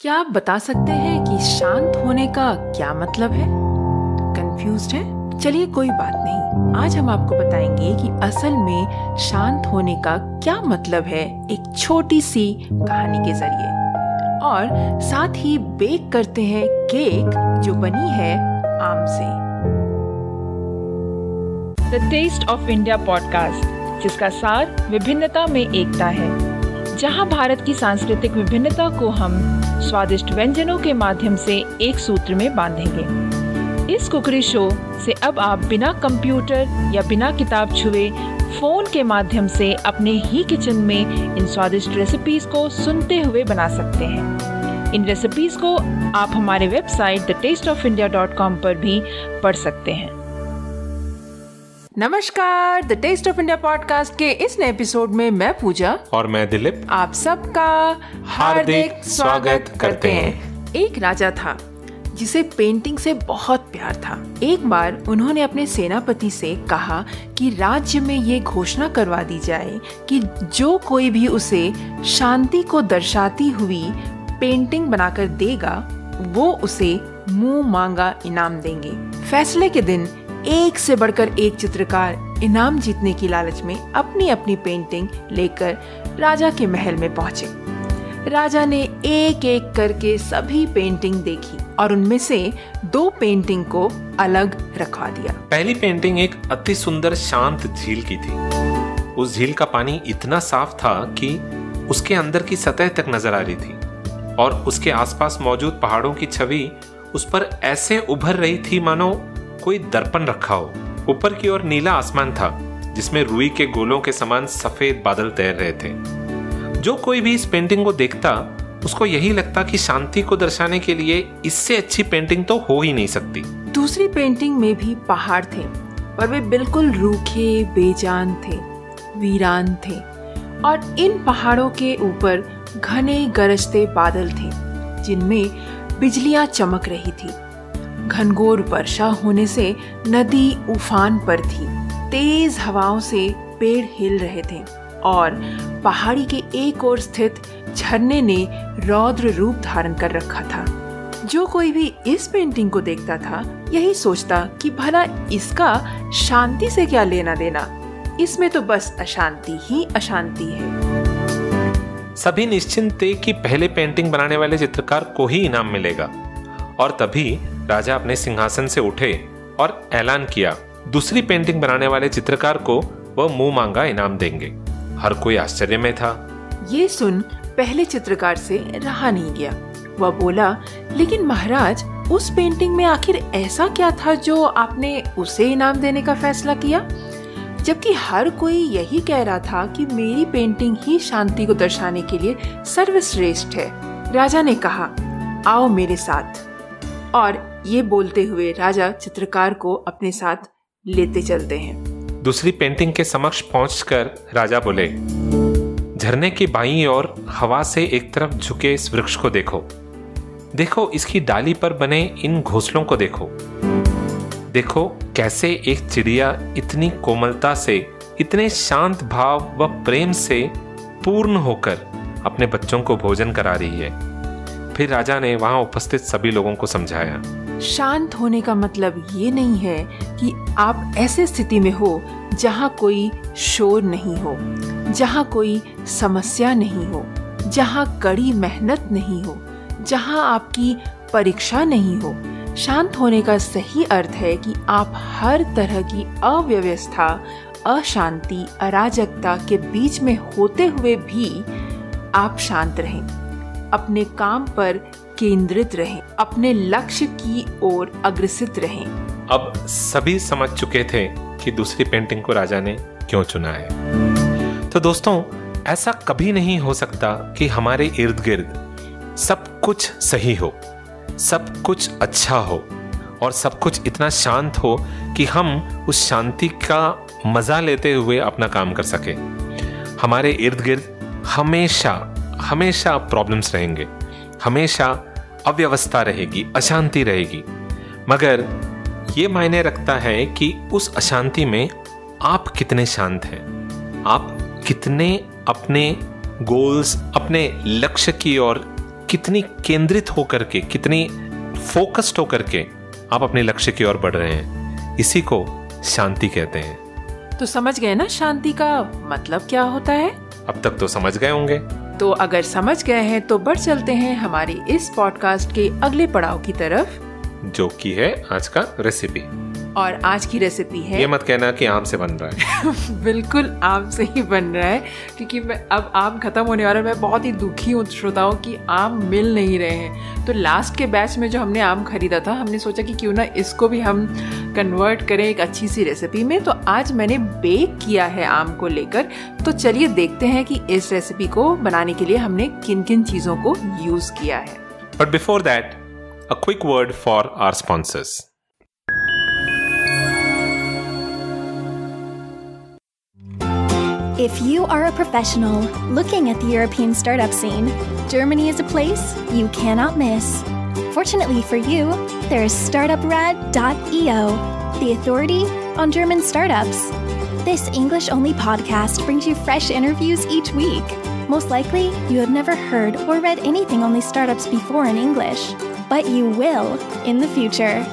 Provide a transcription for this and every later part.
क्या आप बता सकते हैं कि शांत होने का क्या मतलब है? कंफ्यूज है? चलिए कोई बात नहीं। आज हम आपको बताएँगे कि असल में शांत होने का क्या मतलब है एक छोटी सी कहानी के ज़रिए। और साथ ही बेक करते हैं केक जो बनी है आम से। The taste of India podcast जिसका सार विभिन्नता में एकता है। जहाँ भारत की सांस्कृतिक विभिन्नता को हम स्वादिष्ट व्यंजनों के माध्यम से एक सूत्र में बांधेंगे। इस कुकरी शो से अब आप बिना कंप्यूटर या बिना किताब छुए फ़ोन के माध्यम से अपने ही किचन में इन स्वादिष्ट रेसिपीज़ को सुनते हुए बना सकते हैं। इन रेसिपीज़ को आप हमारे website the taste of India dot com पर भी पढ़ सकते हैं। नमस्कार the taste of India podcast के इस नए एपिसोड में मैं पूजा और मैं दिलीप। आप सबका हार्दिक स्वागत करते हैं। एक राजा था जिसे पेंटिंग से बहुत प्यार था। एक बार उन्होंने अपने सेनापति से कहा कि राज्य में ये घोषणा करवा दी जाए कि जो कोई भी उसे शांति को दर्शाती हुई पेंटिंग बनाकर देगा वो उसे मुँह मांगा इनाम देंगे। फैसले के दिन एक से बढ़कर एक चित्रकार इनाम जीतने की लालच में अपनी अपनी पेंटिंग लेकर राजा के महल में पहुँचे। राजा ने एक एक करके सभी पेंटिंग देखी और उनमें से दो पेंटिंग को अलग रखवा दिया। पहली पेंटिंग एक अति सुंदर शांत झील की थी। उस झील का पानी इतना साफ़ था कि उसके अंदर की सतह तक नज़र आ रही थी और उसके आसपास मौजूद पहाड़ों की छवि उस पर ऐसे उभर रही थी मानो कोई दर्पण रखा हो। ऊपर की ओर नीला आसमान था, जिसमें रुई के गोलों के समान सफ़ेद बादल तैर रहे थे। जो कोई भी इस पेंटिंग को देखता, उसको यही लगता कि शांति को दर्शाने के लिए इससे अच्छी पेंटिंग तो हो ही नहीं सकती। दूसरी पेंटिंग में भी पहाड़ थे, पर वे बिल्कुल रूखे, बेजान थे, वीरान थे, और इन पहाड़ों के ऊपर घने गरजते बादल थे, जिनमें बिजलियाँ चमक रही थी। घनघोर वर्षा होने से नदी उफान पर थी। तेज हवाओं से पेड़ हिल रहे थे और पहाड़ी के एक ओर स्थित झरने ने रौद्र रूप धारण कर रखा था। जो कोई भी इस पेंटिंग को देखता था, यही सोचता कि भला इसका शांति से क्या लेना देना। इसमें तो बस अशांति ही अशांति है। सभी निश्चिंत थे कि पहले पेंटिंग बनाने वाले चित्रकार को ही इनाम मिलेगा। और तभी राजा अपने सिंहासन से उठे और ऐलान किया। दूसरी पेंटिंग बनाने वाले चित्रकार को वह मुँह मांगा इनाम देंगे। हर कोई आश्चर्य में था। ये सुन पहले चित्रकार से रहा नहीं गया। वह बोला, लेकिन महाराज, उस पेंटिंग में आखिर ऐसा क्या था जो आपने उसे इनाम देने का फैसला किया? जबकि हर कोई यही कह रहा था कि मेरी पेंटिंग ही शांति को दर्शाने के लिए सर्वश्रेष्ठ है। राजा ने कहा, आओ मेरे साथ। और ये बोलते हुए राजा चित्रकार को अपने साथ लेते चलते हैं। दूसरी पेंटिंग के समक्ष पहुंचकर राजा बोले, झरने की बाई और हवा से एक तरफ़ झुके इस वृक्ष को देखो। देखो, इसकी डाली पर बने इन घोंसलों को देखो। देखो, कैसे एक चिड़िया इतनी कोमलता से, इतने शांत भाव व प्रेम से पूर्ण होकर अपने बच्चों को भोजन करा रही है। फिर राजा ने वहाँ उपस्थित सभी लोगों को समझाया। शांत होने का मतलब ये नहीं है कि आप ऐसे स्थिति में हो जहाँ कोई शोर नहीं हो, जहाँ कोई समस्या नहीं हो, जहाँ कड़ी मेहनत नहीं हो, जहाँ आपकी परीक्षा नहीं हो। शांत होने का सही अर्थ है कि आप हर तरह की अव्यवस्था, अशांति, अराजकता के बीच में होते हुए भी आप शांत रहें। अपने काम पर केंद्रित रहें, अपने लक्ष्य की ओर अग्रसित रहें। अब सभी समझ चुके थे कि दूसरी पेंटिंग को राजा ने क्यों चुना है। तो दोस्तों, ऐसा कभी नहीं हो सकता कि हमारे इर्द गिर्द सब कुछ सही हो, सब कुछ अच्छा हो और सब कुछ इतना शांत हो कि हम उस शांति का मज़ा लेते हुए अपना काम कर सके। हमारे इर्द गिर्द हमेशा हमेशा प्रॉब्लम्स रहेंगे। हमेशा अव्यवस्था रहेगी, अशांति रहेगी। मगर ये मायने रखता है कि उस अशांति में आप कितने शांत हैं। आप कितने अपने गोल्स अपने लक्ष्य की ओर कितनी केंद्रित होकर के, कितनी फोकस्ड होकर के आप अपने लक्ष्य की ओर बढ़ रहे हैं। इसी को शांति कहते हैं। तो समझ गए ना? शांति का मतलब क्या होता है? अब तक तो समझ गए होंगे। तो अगर समझ गए हैं तो बढ़ चलते हैं हमारी इस पॉडकास्ट के अगले पड़ाव की तरफ़। जो की है आज का रेसिपी और आज की रेसिपी है ये मत कहना कि आम से बन रहा है। बिल्कुल आम से ही बन रहा है क्योंकि मैं अब आम खत्म होने वाला मैं बहुत ही दुखी हूँ श्रोताओं कि आम मिल नहीं रहे हैं। तो लास्ट के बैच में जो हमने आम खरीदा था हमने सोचा कि क्यों ना इसको भी हम कन्वर्ट करें एक अच्छी सी रेसिपी में। तो आज मैंने बेक किया है आम को लेकर। तो चलिए देखते हैं कि इस रेसिपी को बनाने के लिए हमने किन किन चीज़ों को यूज़ किया है। But before that a quick word for our sponsors. If you are a professional looking at the European startup scene, Germany is a place you cannot miss. Fortunately for you, there is StartupRad.io, the authority on German startups. This English only podcast brings you fresh interviews each week. Most likely, you have never heard or read anything on these startups before in English but you will in the future.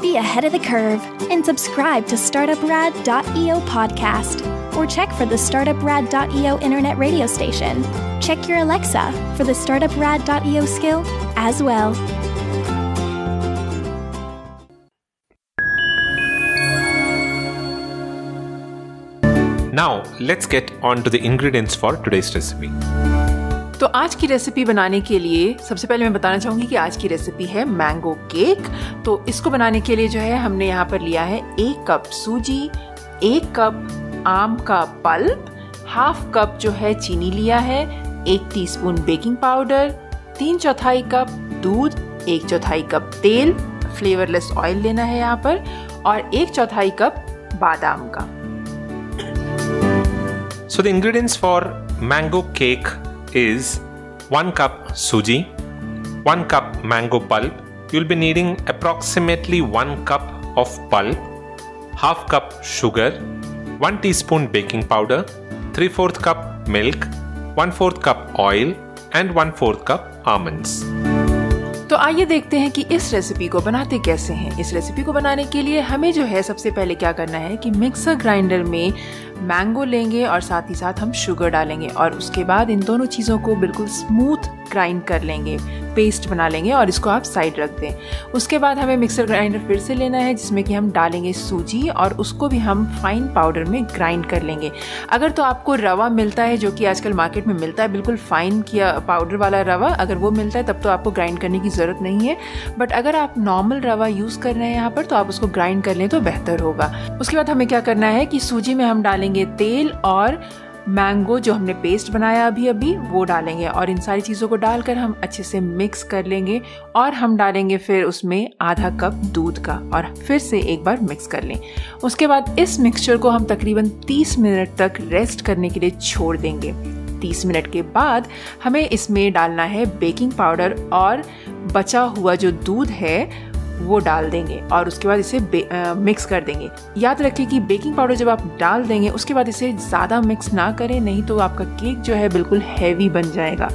Be ahead of the curve and subscribe to StartupRad.io podcast or check for the StartupRad.io internet radio station. Check your Alexa for the StartupRad.io skill as well. Now, let's get on to the ingredients for today's recipe. तो आज की recipe बनाने के लिए सबसे पहले मैं बताना चाहूँगी कि आज की रेसिपी है मैंगो केक तो इसको बनाने के लिए जो है हमने यहाँ पर लिया है एक कप सूजी एक कप आम का पल्प हाफ़ कप जो है चीनी लिया है एक टीस्पून बेकिंग पाउडर तीन चौथाई कप दूध एक चौथाई कप तेल फ्लेवरलेस ऑयल लेना है यहाँ पर और एक चौथाई कप बादाम का so the ingredients for mango cake is 1 cup suji, 1 cup mango pulp. You'll be needing approximately 1 cup of pulp, half cup sugar, 1 teaspoon baking powder, 3 4 cup milk, 1 4 cup oil and 1 4 cup almonds. तो आइए देखते हैं कि इस recipe को बनाते कैसे हैं इस रेसिपी को बनाने के लिए हमें जो है सबसे पहले क्या करना है कि मिक्सर ग्राइंडर में मैंगो लेंगे और साथ ही साथ हम शुगर डालेंगे और उसके बाद इन दोनों चीज़ों को बिल्कुल स्मूथ ग्राइंड कर लेंगे पेस्ट बना लेंगे और इसको आप साइड रख दें। उसके बाद हमें मिक्सर ग्राइंडर फिर से लेना है, जिसमें कि हम डालेंगे सूजी और उसको भी हम फाइन पाउडर में ग्राइंड कर लेंगे। अगर तो आपको रवा मिलता है, जो कि आजकल मार्केट में मिलता है, बिल्कुल फाइन किया पाउडर वाला रवा, अगर वो मिलता है, तब तो आपको ग्राइंड करने की ज़रूरत नहीं है। बट अगर आप नॉर्मल रवा यूज़ कर रहे हैं यहाँ पर तो आप उसको ग्राइंड कर लें तो बेहतर होगा। उसके बाद हमें क्या करना है कि सूजी में हम डालेंगे तेल और मैंगो जो हमने पेस्ट बनाया अभी अभी, वो डालेंगे और इन सारी चीज़ों को डालकर हम अच्छे से मिक्स कर लेंगे और हम डालेंगे फिर उसमें आधा कप दूध का और फिर से एक बार मिक्स कर लें। उसके बाद इस मिक्सचर को हम तकरीबन 30 मिनट तक रेस्ट करने के लिए छोड़ देंगे। 30 मिनट के बाद हमें इसमें डालना है बेकिंग पाउडर और बचा हुआ जो दूध है वो डाल देंगे और उसके बाद इसे आ, मिक्स कर देंगे। याद रखें कि बेकिंग पाउडर जब आप डाल देंगे उसके बाद इसे ज़्यादा मिक्स ना करें नहीं तो आपका केक जो है बिल्कुल हैवी बन जाएगा।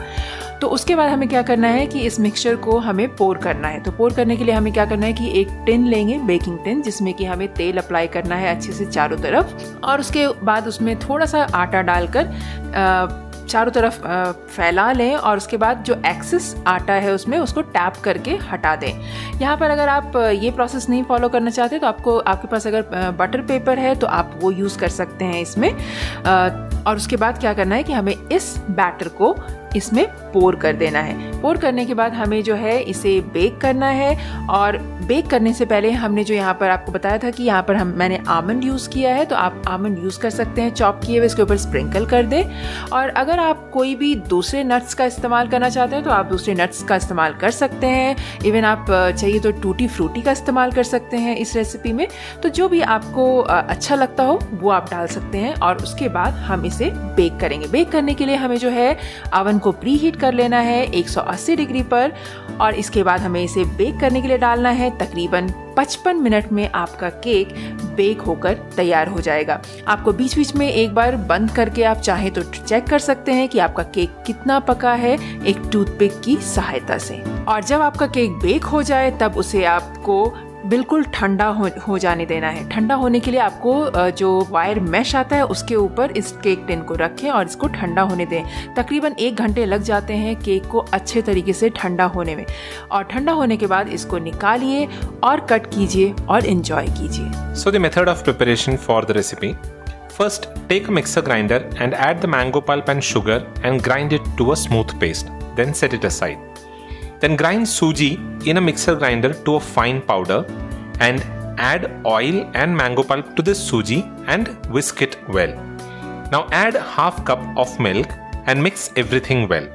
तो उसके बाद हमें क्या करना है कि इस मिक्सचर को हमें पोर करना है। तो पोर करने के लिए हमें क्या करना है कि एक टिन लेंगे बेकिंग टिन जिसमें कि हमें तेल अप्लाई करना है अच्छे से चारों तरफ़। और उसके बाद उसमें थोड़ा सा आटा डालकर चारों तरफ़ फैला लें और उसके बाद जो एक्सेस आटा है उसमें उसको टैप करके हटा दें। यहाँ पर अगर आप ये प्रोसेस नहीं फॉलो करना चाहते तो आपको, आपके पास अगर बटर पेपर है तो आप वो यूज़ कर सकते हैं इसमें। और उसके बाद क्या करना है कि हमें इस बैटर को इसमें पोर कर देना है। पोर करने के बाद हमें जो है इसे बेक करना है और बेक करने से पहले हमने जो यहाँ पर आपको बताया था कि यहाँ पर हम, मैंने आमंड यूज़ किया है तो आप आमंड यूज़ कर सकते हैं चॉप किए हुए इसके ऊपर स्प्रिंकल कर दें। और अगर आप कोई भी दूसरे नट्स का इस्तेमाल करना चाहते हैं तो आप दूसरे नट्स का इस्तेमाल कर सकते हैं। इवन आप चाहिए तो टूटी फ्रूटी का इस्तेमाल कर सकते हैं इस रेसिपी में। तो जो भी आपको अच्छा लगता हो, वो आप डाल सकते हैं और उसके बाद हम इसे बेक करेंगे। बेक करने के लिए हमें जो है अवन ओवन को प्री हीट कर लेना है 180 डिग्री पर और इसके बाद हमें इसे बेक करने के लिए डालना है। तकरीबन 55 मिनट में आपका केक बेक होकर तैयार हो जाएगा। आपको बीच बीच में एक बार बंद करके आप चाहें तो चेक कर सकते हैं कि आपका केक कितना पका है एक टूथपिक की सहायता से। और जब आपका केक बेक हो जाए, तब उसे आपको बिल्कुल ठंडा हो, हो जाने देना है। ठंडा होने के लिए आपको जो वायर मैश आता है उसके ऊपर इस केक टिन को रखें और इसको ठंडा होने दें। तकरीबन एक घंटे लग जाते हैं केक को अच्छे तरीके से ठंडा होने में। और ठंडा होने के बाद इसको निकालिए और कट कीजिए और इंजॉय कीजिए। So the method of preparation for the recipe First, take a mixer grinder and add the mango pulp and sugar and grind it to a smooth paste. Then set it aside. Then grind suji in a mixer grinder to a fine powder and add oil and mango pulp to the suji and whisk it well. Now add half cup of milk and mix everything well.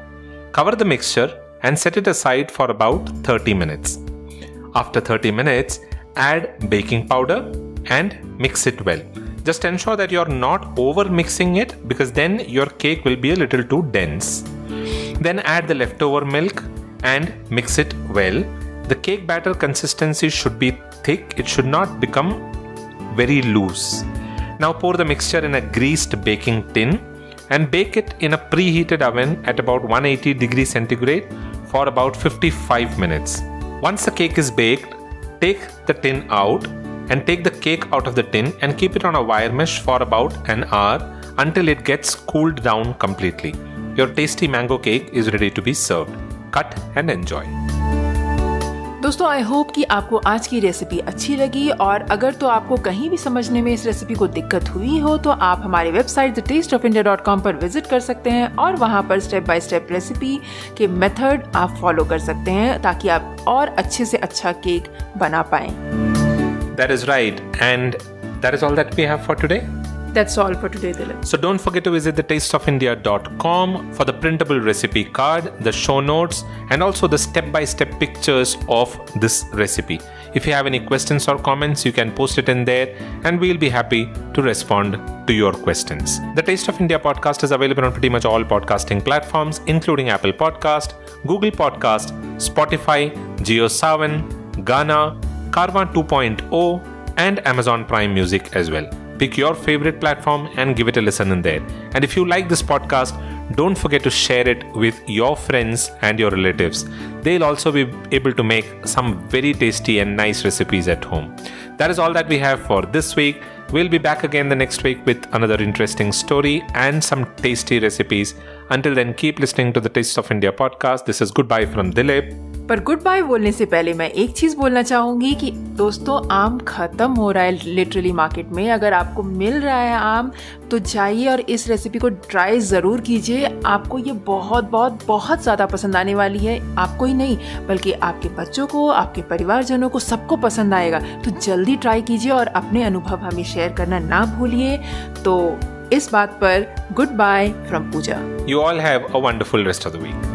Cover the mixture and set it aside for about 30 minutes. After 30 minutes, add baking powder and mix it well. Just ensure that you're not over mixing it because then your cake will be a little too dense. Then add the leftover milk and mix it well. The cake batter consistency should be thick, it should not become very loose. Now pour the mixture in a greased baking tin and bake it in a preheated oven at about 180 degrees centigrade for about 55 minutes. Once the cake is baked, take the tin out and take the cake out of the tin and keep it on a wire mesh for about an hour until it gets cooled down completely. Your tasty mango cake is ready to be served. Cut and enjoy. दोस्तों I hope कि आपको आज की recipe अच्छी लगी और अगर तो आपको कहीं भी समझने में इस रेसिपी को दिक्कत हुई हो तो आप हमारे website the taste of India dot com पर विज़िट कर सकते हैं और वहाँ पर स्टेप बाय स्टेप रेसिपी के मेथड आप फॉलो कर सकते हैं ताकि आप और अच्छे से अच्छा केक बना पाए That is right. And that is all that we have for today. That's all for today, Dilip. So don't forget to visit thetasteofindia.com for the printable recipe card, the show notes, and also the step by step pictures of this recipe. If you have any questions or comments, you can post it in there, and we'll be happy to respond to your questions. The Taste of India podcast is available on pretty much all podcasting platforms, including Apple Podcast, Google Podcast, Spotify, JioSavan, Ghana, Karma 2.0, and Amazon Prime Music as well pick your favorite platform and give it a listen in there. And if you like this podcast, don't forget to share it with your friends and your relatives. They'll also be able to make some very tasty and nice recipes at home. That is all that we have for this week. We'll be back again the next week with another interesting story and some tasty recipes. Until then, keep listening to the Taste of India podcast. This is goodbye from Dilip. पर good bye बोलने से पहले मैं एक चीज़ बोलना चाहूँगी कि दोस्तों, आम खत्म हो रहा है लिटरली मार्केट में। अगर आपको मिल रहा है आम तो जाइए और इस रेसिपी को ट्राई ज़रूर कीजिए। आपको ये बहुत बहुत बहुत ज़्यादा पसंद आने वाली है। आपको ही नहीं, बल्कि आपके बच्चों को, आपके परिवारजनों को सबको पसंद आएगा। तो जल्दी ट्राई कीजिए और अपने अनुभव हमें शेयर करना ना भूलिए। तो इस बात पर good bye from Puja. You all have a wonderful rest of the week